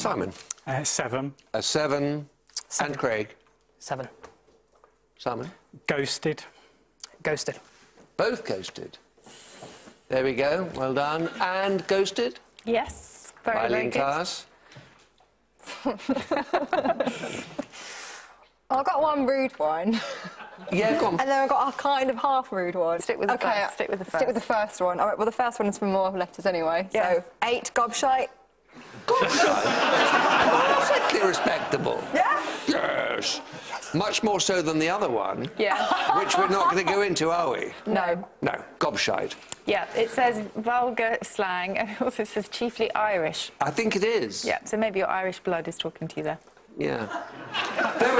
Simon, Uh, seven. a seven. And Craig, Seven. Simon, Ghosted. Ghosted. both ghosted. There we go. Well done. And ghosted. Yes. Very, very Eileen good. Tars. I've got one rude one, Yeah, go on. and then I've got a kind of half rude one. Stick with the okay, first, stick with the Stick with the first one. All right, well, the first one is for more letters anyway. Yes. So, eight, gobshite. Perfectly respectable. Yeah? Yes. Much more so than the other one, Yeah. which we're not going to go into, are we? No. No, gobshite. yeah. It says vulgar slang and it also says chiefly Irish. I think it is. Yeah. So maybe your Irish blood is talking to you there. Yeah. There we are.